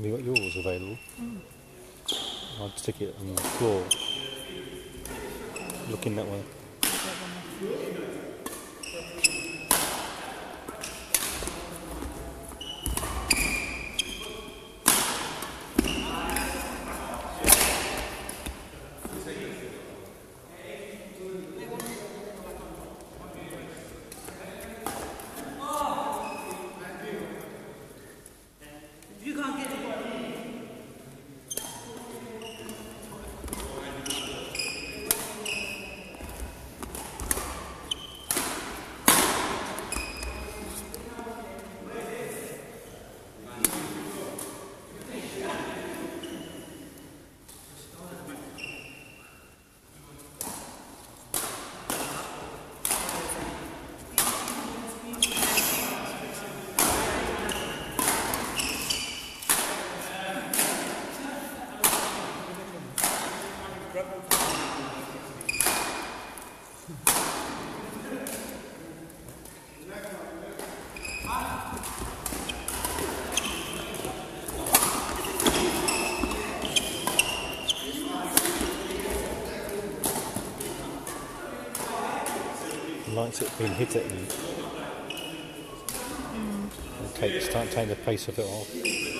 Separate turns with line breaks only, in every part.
Have you got yours available? I'd stick it on the floor. Looking that way. Likes it being hit at you. Take, start taking the pace of it off.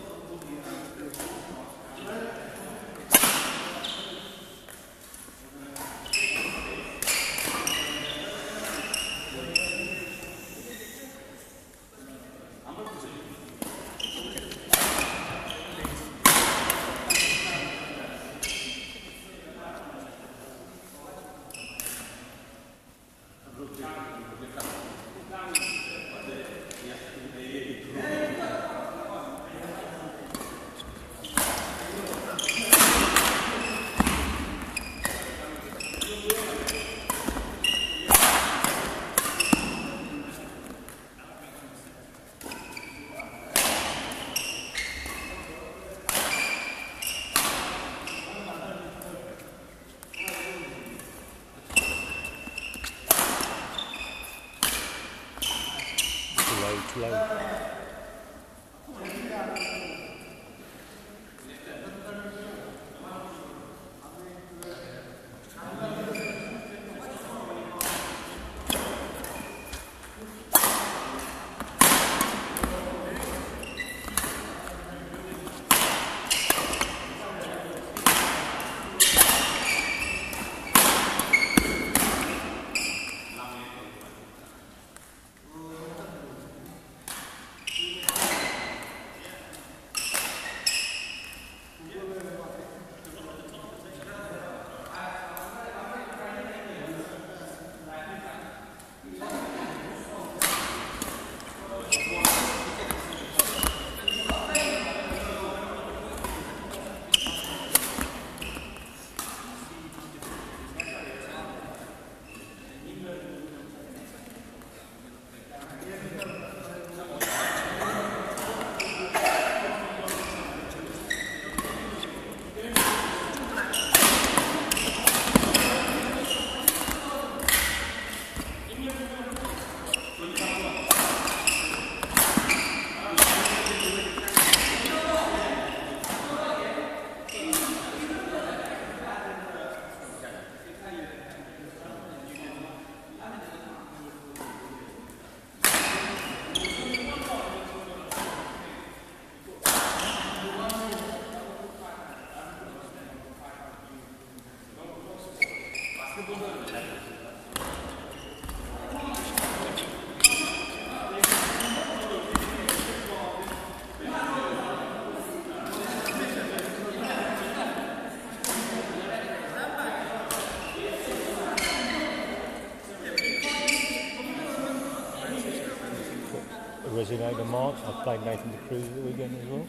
Resident Mark. I played Nathan the Cruz at the weekend as well.